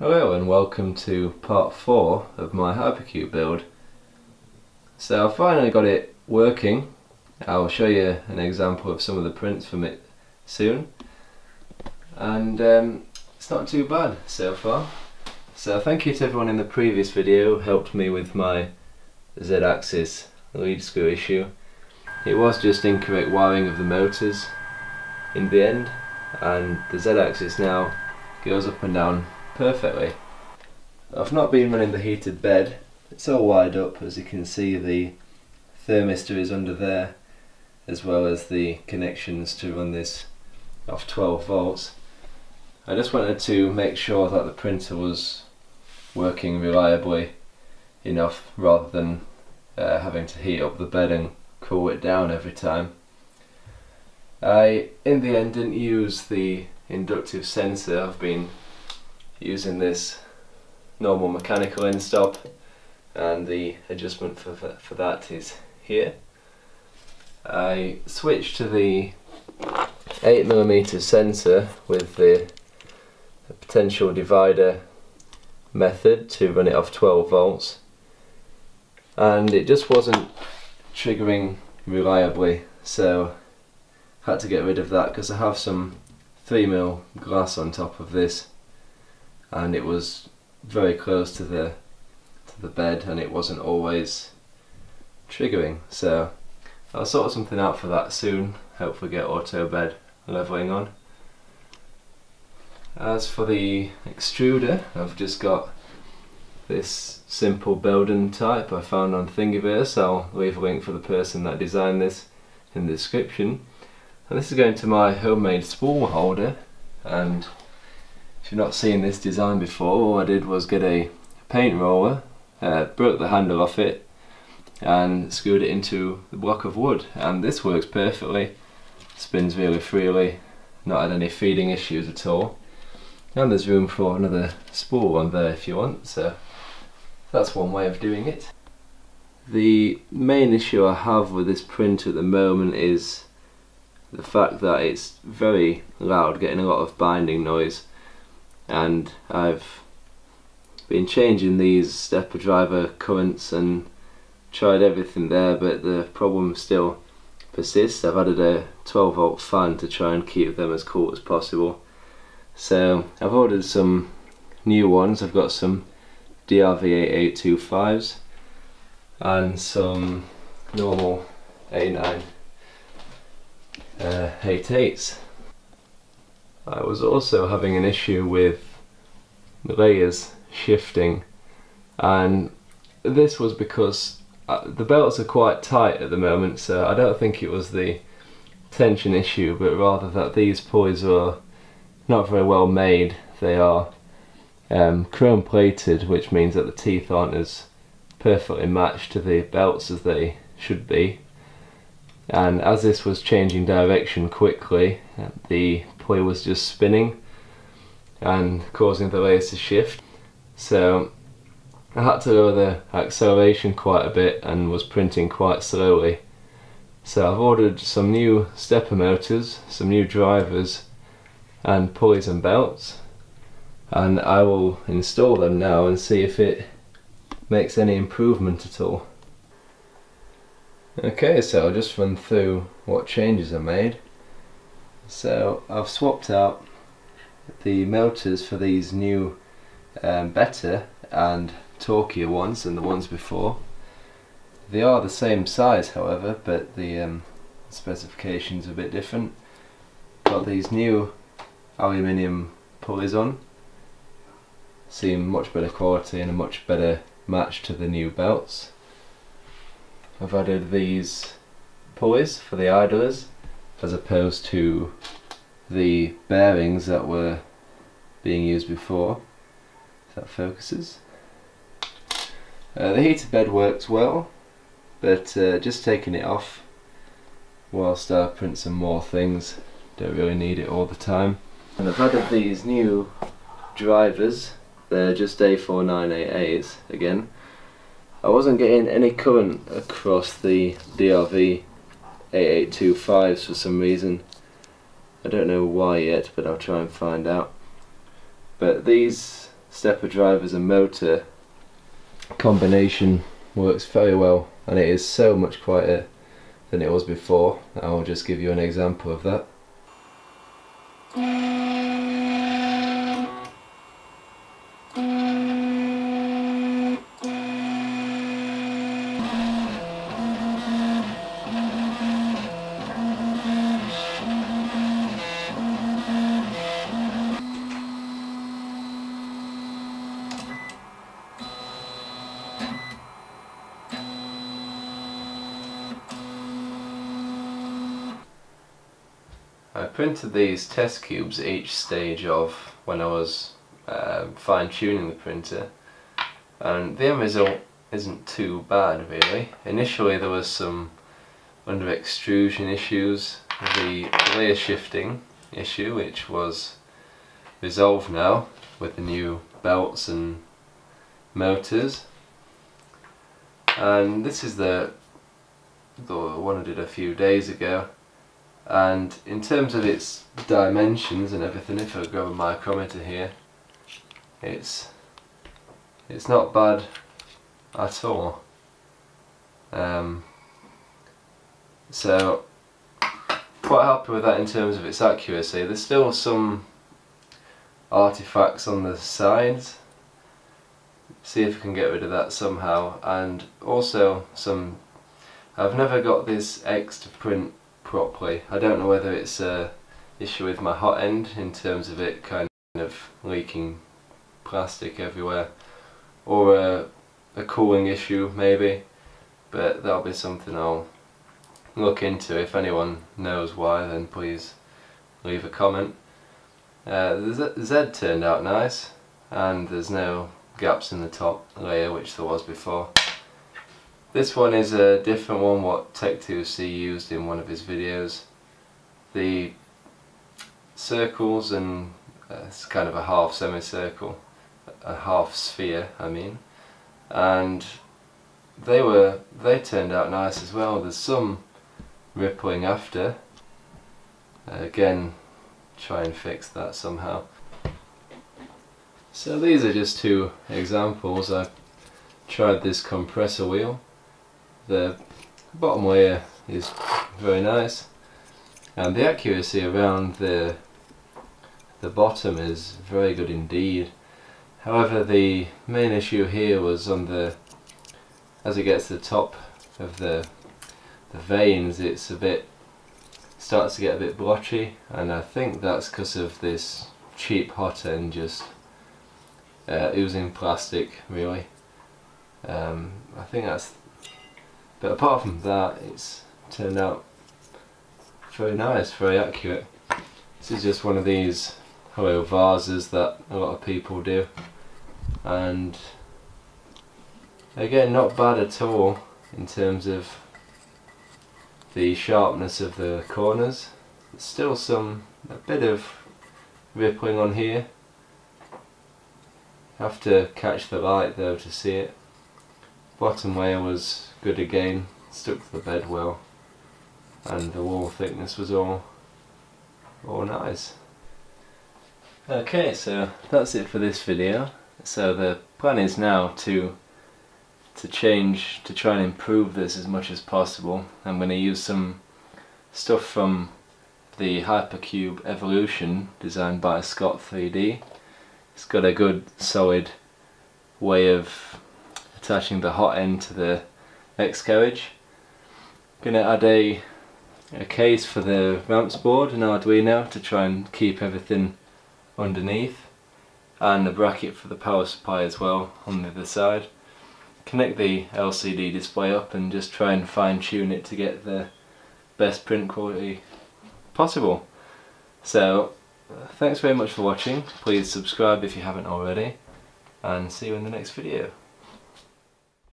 Hello and welcome to part 4 of my Hypercube build. So I've finally got it working. I'll show you an example of some of the prints from it soon. And um, it's not too bad so far. So thank you to everyone in the previous video who helped me with my Z-axis lead screw issue. It was just incorrect wiring of the motors in the end and the Z-axis now goes up and down perfectly. I've not been running the heated bed, it's all wired up as you can see the thermistor is under there as well as the connections to run this off 12 volts. I just wanted to make sure that the printer was working reliably enough rather than uh, having to heat up the bed and cool it down every time. I in the end didn't use the inductive sensor, I've been using this normal mechanical end stop and the adjustment for, for that is here. I switched to the 8mm sensor with the, potential divider method to run it off 12 volts and it just wasn't triggering reliably so I had to get rid of that because I have some 3mm glass on top of this and it was very close to the to the bed and it wasn't always triggering. So I'll sort something out for that soon. Hopefully get auto bed leveling on. As for the extruder I've just got this simple Bowden type I found on Thingiverse. I'll leave a link for the person that designed this in the description. And this is going to my homemade spool holder and if you've not seen this design before, all I did was get a paint roller, uh, broke the handle off it and screwed it into the block of wood. And this works perfectly, spins really freely, not had any feeding issues at all. And there's room for another spool on there if you want so that's one way of doing it. The main issue I have with this print at the moment is the fact that it's very loud, getting a lot of binding noise and I've been changing these stepper driver currents and tried everything there but the problem still persists. I've added a 12 volt fan to try and keep them as cool as possible. So I've ordered some new ones. I've got some DRV8825s and some normal A9 uh, 88s. I was also having an issue with the layers shifting. And this was because uh, the belts are quite tight at the moment so I don't think it was the tension issue but rather that these pulleys are not very well made. They are um, chrome plated which means that the teeth aren't as perfectly matched to the belts as they should be. And as this was changing direction quickly the pulley was just spinning and causing the layers to shift. So I had to lower the acceleration quite a bit and was printing quite slowly. So I've ordered some new stepper motors, some new drivers and pulleys and belts and I will install them now and see if it makes any improvement at all. Okay, so I'll just run through what changes I made. So I've swapped out the motors for these new um, better and torquier ones than the ones before. They are the same size however but the um, specifications are a bit different. Got these new aluminium pulleys on. Seem much better quality and a much better match to the new belts. I've added these pulleys for the idlers as opposed to the bearings that were being used before. That focuses. Uh, the heated bed works well, but uh, just taking it off whilst I print some more things. Don't really need it all the time. And I've added these new drivers. They're just A4988s again. I wasn't getting any current across the DRV 8825s for some reason. I don't know why yet, but I'll try and find out. But these stepper drivers and motor combination works very well and it is so much quieter than it was before. I'll just give you an example of that. Printed these test cubes each stage of when I was uh, fine tuning the printer. And the end result isn't too bad really. Initially there was some under extrusion issues, the layer shifting issue which was resolved now with the new belts and motors. And this is the, the one I did a few days ago and in terms of its dimensions and everything if I grab a micrometer here it's it's not bad at all. Um, so quite happy with that in terms of its accuracy. There's still some artifacts on the sides. See if I can get rid of that somehow. And also some I've never got this X to print properly. I don't know whether it's a issue with my hot end in terms of it kind of leaking plastic everywhere or a, a cooling issue maybe but that'll be something I'll look into if anyone knows why then please leave a comment. Uh, the Z turned out nice and there's no gaps in the top layer which there was before. This one is a different one what Tech2C used in one of his videos. The circles and uh, it's kind of a half semicircle, a half sphere I mean, and they were they turned out nice as well. There's some rippling after. Uh, again, try and fix that somehow. So these are just two examples. I tried this compressor wheel the bottom layer is very nice. And the accuracy around the the bottom is very good indeed. However the main issue here was on the as it gets to the top of the the vanes it's a bit starts to get a bit blotchy. And I think that's because of this cheap hot end just uh, oozing plastic really. Um, I think that's but apart from that, it's turned out very nice, very accurate. This is just one of these hello vases that a lot of people do. And again, not bad at all in terms of the sharpness of the corners. There's still some, a bit of rippling on here. Have to catch the light though to see it. Bottom layer was good again, stuck to the bed well and the wall thickness was all all nice. Okay so that's it for this video. So the plan is now to to change, to try and improve this as much as possible. I'm going to use some stuff from the Hypercube Evolution designed by Scott 3D. It's got a good solid way of attaching the hot end to the X carriage. Gonna add a, a case for the ramps board and Arduino to try and keep everything underneath and a bracket for the power supply as well on the other side. Connect the LCD display up and just try and fine tune it to get the best print quality possible. So thanks very much for watching, please subscribe if you haven't already and see you in the next video.